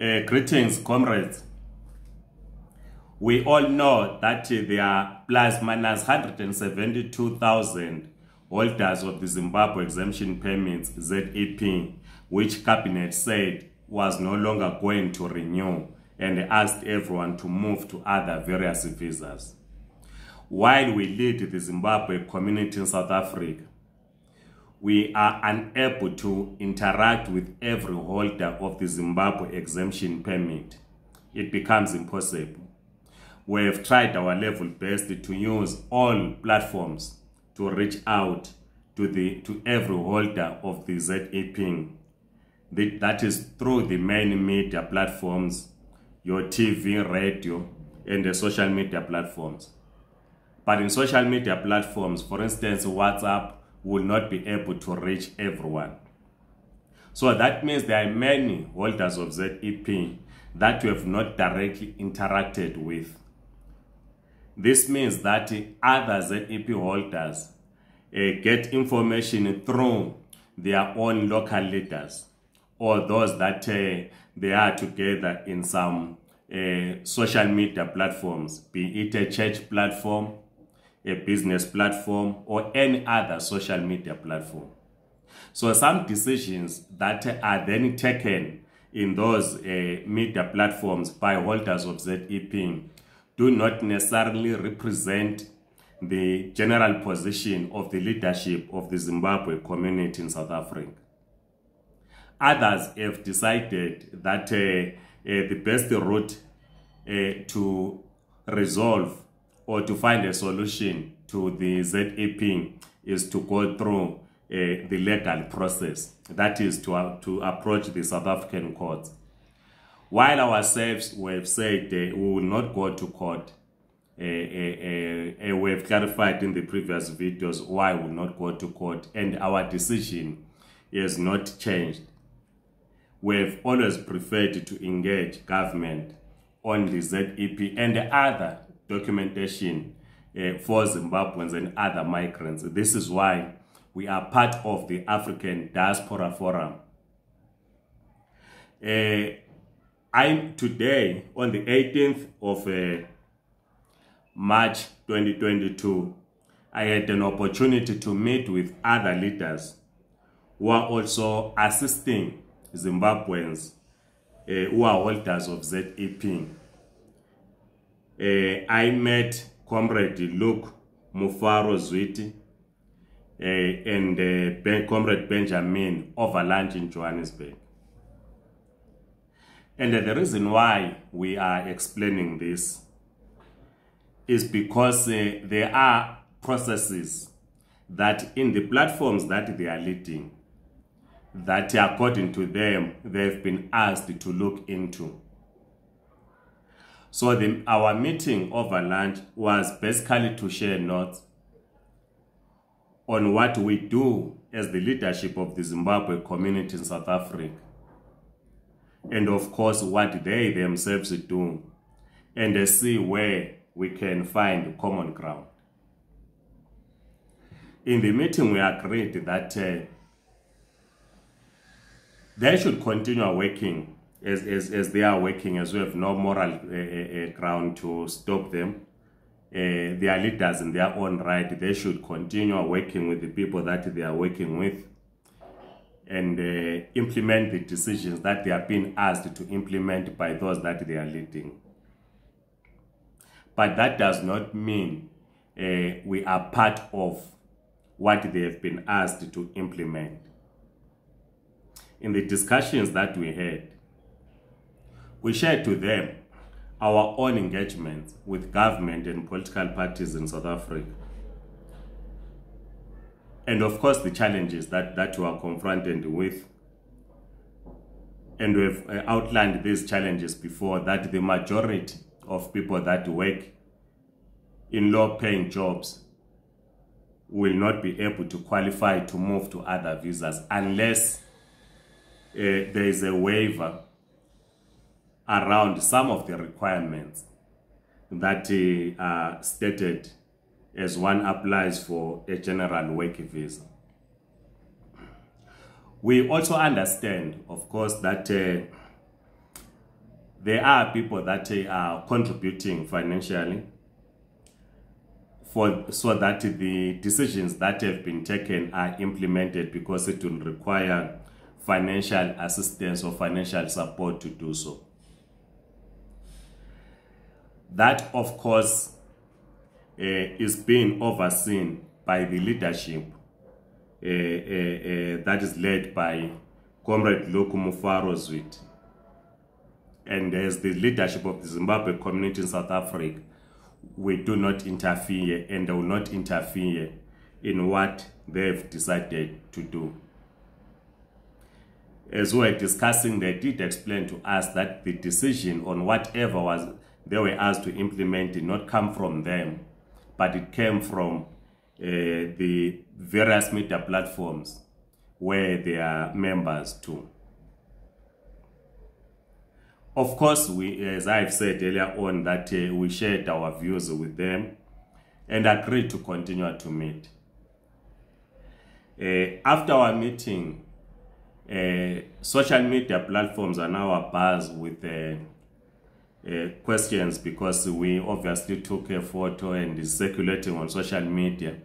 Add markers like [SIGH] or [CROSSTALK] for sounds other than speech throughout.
Uh, greetings, comrades. We all know that uh, there are plus minus 172,000 holders of the Zimbabwe Exemption Permits, ZEP, which Cabinet said was no longer going to renew and asked everyone to move to other various visas. While we lead the Zimbabwe community in South Africa, we are unable to interact with every holder of the Zimbabwe exemption permit. It becomes impossible. We have tried our level best to use all platforms to reach out to, the, to every holder of the ZEP. That is through the main media platforms, your TV, radio, and the social media platforms. But in social media platforms, for instance, WhatsApp, will not be able to reach everyone. So that means there are many holders of ZEP that we have not directly interacted with. This means that other ZEP holders uh, get information through their own local leaders or those that uh, they are together in some uh, social media platforms, be it a church platform, a business platform, or any other social media platform. So some decisions that are then taken in those uh, media platforms by holders of ZEP do not necessarily represent the general position of the leadership of the Zimbabwe community in South Africa. Others have decided that uh, uh, the best route uh, to resolve or to find a solution to the ZEP is to go through uh, the legal process. That is to, uh, to approach the South African courts. While ourselves we have said uh, we will not go to court, uh, we have clarified in the previous videos why we will not go to court and our decision is not changed. We have always preferred to engage government on the ZEP and the other documentation uh, for Zimbabweans and other migrants. This is why we are part of the African Diaspora Forum. Uh, I'm today on the 18th of uh, March 2022. I had an opportunity to meet with other leaders who are also assisting Zimbabweans uh, who are holders of ZEP uh, I met Comrade Luke Mufaro Zwiti uh, and uh, ben, Comrade Benjamin over lunch in Johannesburg. And the reason why we are explaining this is because there are processes that in the platforms that they are leading, that according to them, they've been asked to look into. So the, our meeting over lunch was basically to share notes on what we do as the leadership of the Zimbabwe community in South Africa. And of course, what they themselves do. And see where we can find common ground. In the meeting, we agreed that uh, they should continue working as, as, as they are working, as we have no moral uh, uh, ground to stop them. Uh, they are leaders in their own right. They should continue working with the people that they are working with and uh, implement the decisions that they are being asked to implement by those that they are leading. But that does not mean uh, we are part of what they have been asked to implement. In the discussions that we had, we shared to them our own engagement with government and political parties in South Africa. And of course, the challenges that, that we are confronted with. And we've uh, outlined these challenges before that the majority of people that work in low paying jobs will not be able to qualify to move to other visas unless uh, there is a waiver around some of the requirements that uh, are stated as one applies for a general work visa. We also understand, of course, that uh, there are people that are contributing financially for so that the decisions that have been taken are implemented because it will require financial assistance or financial support to do so. That, of course, uh, is being overseen by the leadership uh, uh, that is led by Comrade Luke Mufaro Zwiti. And as the leadership of the Zimbabwe community in South Africa, we do not interfere and will not interfere in what they've decided to do. As we were discussing, they did explain to us that the decision on whatever was they were asked to implement did not come from them, but it came from uh, the various media platforms where they are members too. Of course, we, as I've said earlier on, that uh, we shared our views with them and agreed to continue to meet. Uh, after our meeting, uh, social media platforms are now abuzz with uh, questions because we obviously took a photo and is circulating on social media.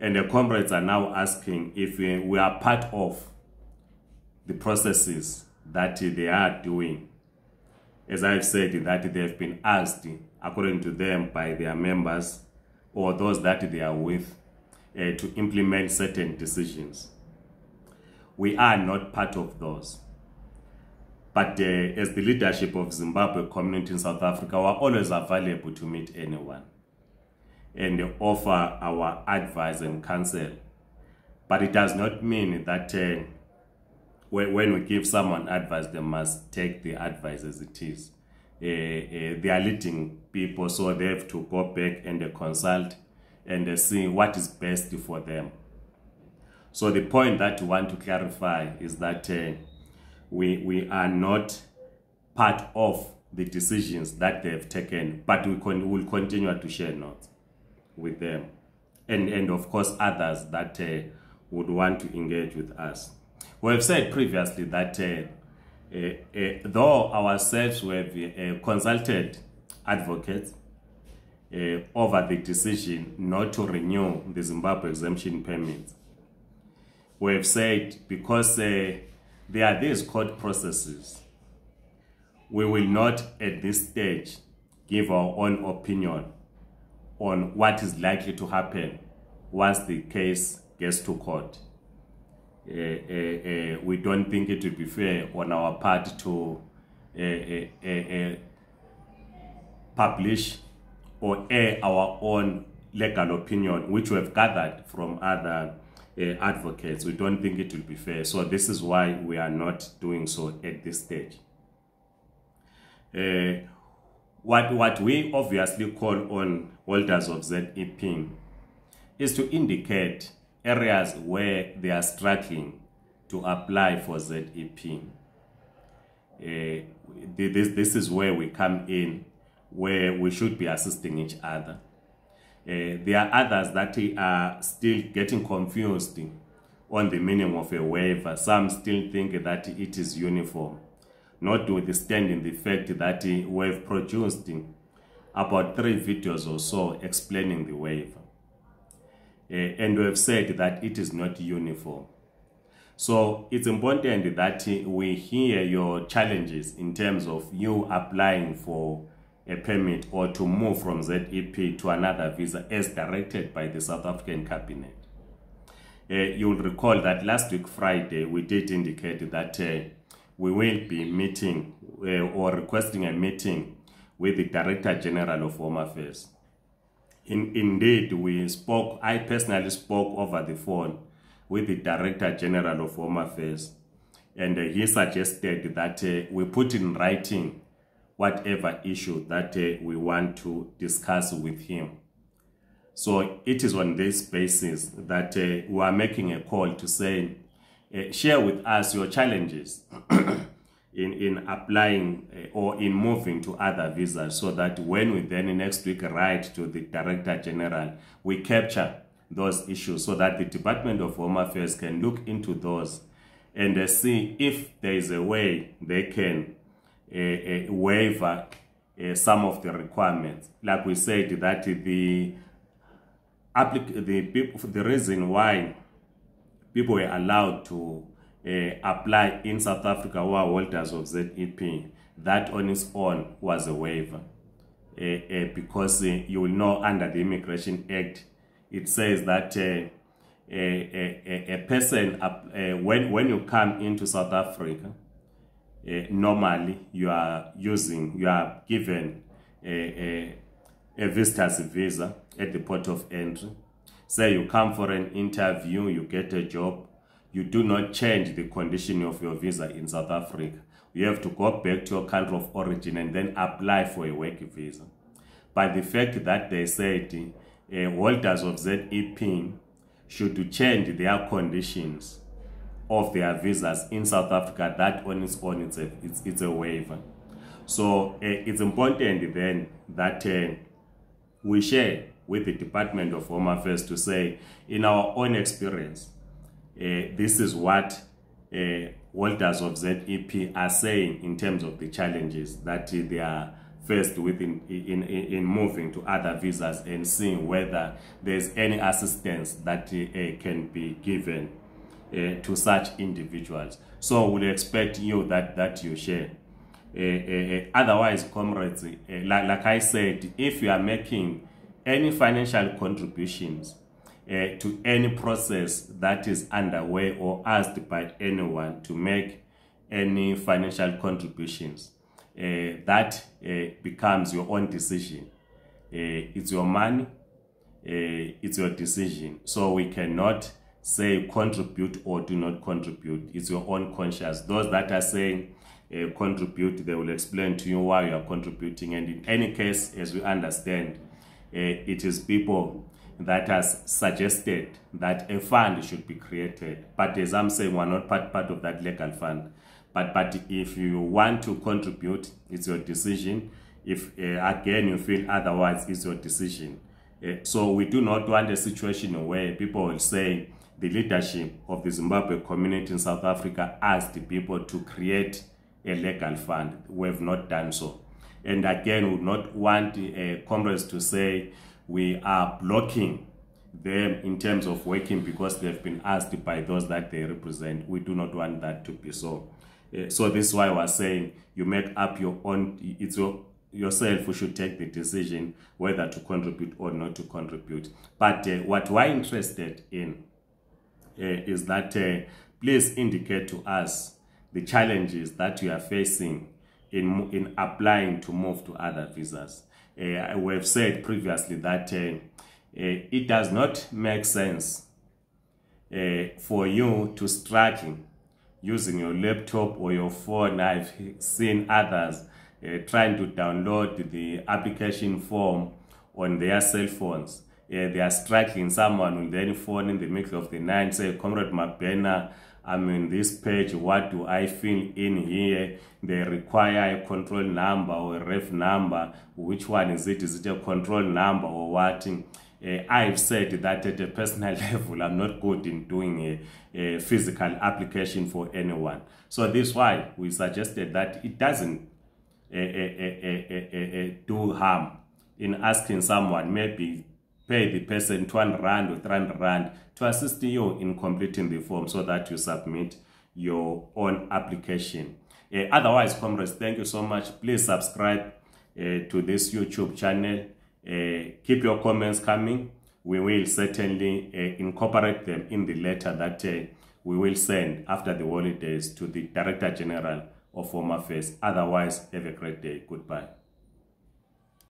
And the comrades are now asking if we, we are part of the processes that they are doing. As I've said, that they have been asked, according to them, by their members or those that they are with, uh, to implement certain decisions. We are not part of those. But uh, as the leadership of Zimbabwe community in South Africa, we're always available to meet anyone and offer our advice and counsel. But it does not mean that uh, when we give someone advice, they must take the advice as it is. Uh, uh, they are leading people, so they have to go back and consult and see what is best for them. So the point that we want to clarify is that uh, we, we are not part of the decisions that they have taken, but we con will continue to share notes with them. And, and of course, others that uh, would want to engage with us. We have said previously that uh, uh, uh, though ourselves we have uh, consulted advocates uh, over the decision not to renew the Zimbabwe exemption permits, we have said because there are these court processes, we will not at this stage give our own opinion on what is likely to happen once the case gets to court. Uh, uh, uh, we don't think it would be fair on our part to publish or air our own legal opinion, which we have gathered from other advocates. We don't think it will be fair. So this is why we are not doing so at this stage. Uh, what, what we obviously call on holders of ZEP is to indicate areas where they are struggling to apply for ZEP. Uh, this, this is where we come in, where we should be assisting each other. Uh, there are others that are still getting confused on the meaning of a waiver. Some still think that it is uniform, notwithstanding the fact that we've produced about three videos or so explaining the waiver. Uh, and we have said that it is not uniform. So it's important that we hear your challenges in terms of you applying for a permit or to move from ZEP to another visa as directed by the South African Cabinet. Uh, you'll recall that last week Friday we did indicate that uh, we will be meeting uh, or requesting a meeting with the Director General of Home Affairs. In, indeed, we spoke, I personally spoke over the phone with the Director General of Home Affairs and he suggested that uh, we put in writing whatever issue that uh, we want to discuss with him. So it is on this basis that uh, we are making a call to say, uh, share with us your challenges [COUGHS] in, in applying uh, or in moving to other visas so that when we then next week write to the Director General, we capture those issues so that the Department of Home Affairs can look into those and uh, see if there is a way they can uh, waiver uh, some of the requirements. Like we said, that the the people, the reason why people were allowed to uh, apply in South Africa who are holders of ZEP, that on its own was a waiver. Uh, uh, because you will know under the Immigration Act, it says that a, a, a, person, when, when you come into South Africa, Eh, normally you are using, you are given a, a, a visitor's visa at the port of entry. Say you come for an interview, you get a job, you do not change the condition of your visa in South Africa. You have to go back to your country of origin and then apply for a work visa. But the fact that they said uh, holders of ZEP should change their conditions of their visas in South Africa, that on its own, it's a, it's, it's a waiver. So uh, it's important then that uh, we share with the Department of Home Affairs to say, in our own experience, uh, this is what holders of ZEP are saying in terms of the challenges that they are faced with in, in, in, moving to other visas and seeing whether there's any assistance that can be given uh, to such individuals. So we'll expect you that, that you share. Uh, uh, otherwise, comrades, uh, like, like I said, if you are making any financial contributions uh, to any process that is underway or asked by anyone to make any financial contributions, uh, that uh, becomes your own decision. Uh, it's your money, uh, it's your decision. So we cannot say contribute or do not contribute. It's your own conscience. Those that are saying uh, contribute, they will explain to you why you are contributing. And in any case, as we understand, uh, it is people that has suggested that a fund should be created. But as I'm saying, we're not part, part of that legal fund. But, but if you want to contribute, it's your decision. If, uh, again, you feel otherwise, it's your decision. So we do not want a situation where people will say the leadership of the Zimbabwe community in South Africa asked the people to create a legal fund. We have not done so. And again, we would not want uh, comrades to say we are blocking them in terms of working because they've been asked by those that they represent. We do not want that to be so. Uh, so this is why we're saying you make up your own, it's your, yourself who should take the decision whether to contribute or not to contribute. But uh, what we're interested in is that uh, please indicate to us the challenges that you are facing in, in applying to move to other visas. Uh, we have said previously that uh, uh, it does not make sense uh, for you to struggle using your laptop or your phone. I've seen others uh, trying to download the application form on their cell phones. Uh, they are struggling. Someone with any phone in the middle of the night say, Comrade Mabena, I'm in this page, what do I fill in here? They require a control number or a ref number. Which one is it? Is it a control number or what? Uh, I've said that at a personal [LAUGHS] level, I'm not good in doing a, a physical application for anyone. So this is why we suggested that it doesn't uh, uh, do harm in asking someone maybe pay the person 200 rand or 300 rand to assist you in completing the form so that you submit your own application. Uh, otherwise, comrades, thank you so much. Please subscribe uh, to this YouTube channel. Uh, keep your comments coming. We will certainly incorporate them in the letter that we will send after the holidays to the Director General of Home Affairs. Otherwise, have a great day. Goodbye.